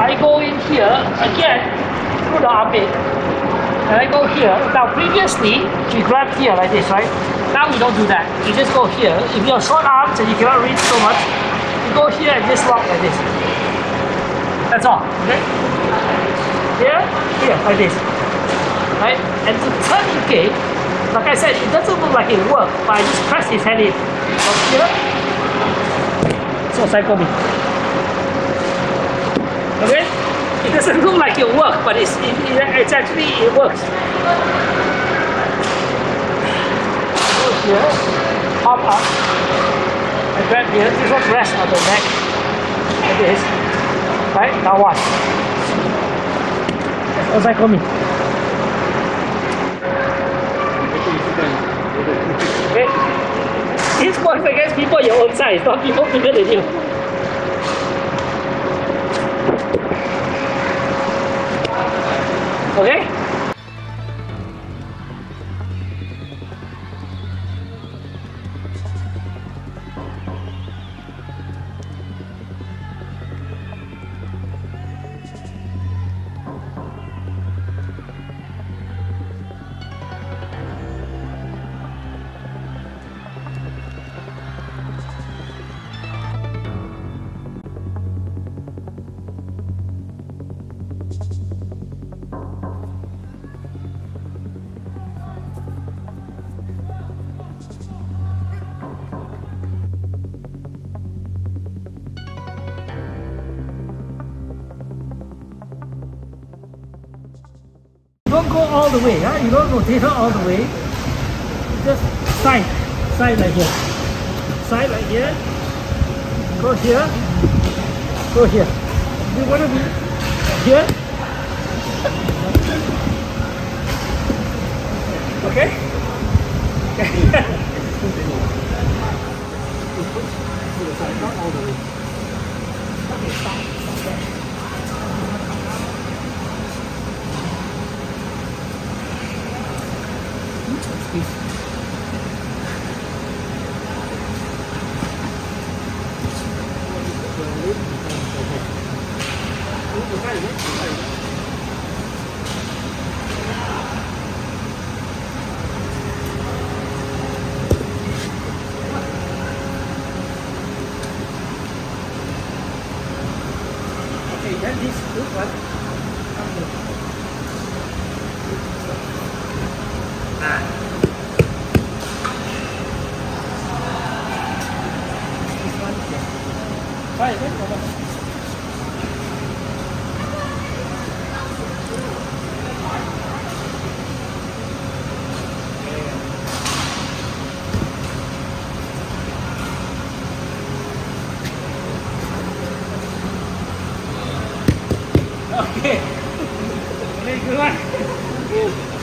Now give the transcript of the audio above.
I go in here again through the armpit. And I go here. Now previously we grabbed here like this, right? Now we don't do that. You just go here. If you have short arms and you cannot reach so much, you go here and just lock like this. That's all. Okay? Here, here, like this. Right? And to turn the gate, like I said, it doesn't look like it worked, but I just press his head in. From here. So cycle me. Okay? It doesn't look like it works, but it's, it, it, it's actually, it works. Here, pop up, I grab here, this one rest on the neck, like this. Right? Now what? So cycle me. Okay? This works against people your own size, not people bigger than you. Okay? Don't go all the way, huh? you don't rotate her all the way. Just side, side like here. Side like here. Go here. Go here. You want to be here? Okay? Okay, then this good one. Come Okay, then this good one à. Vai, vai, vai. Okay. Very good.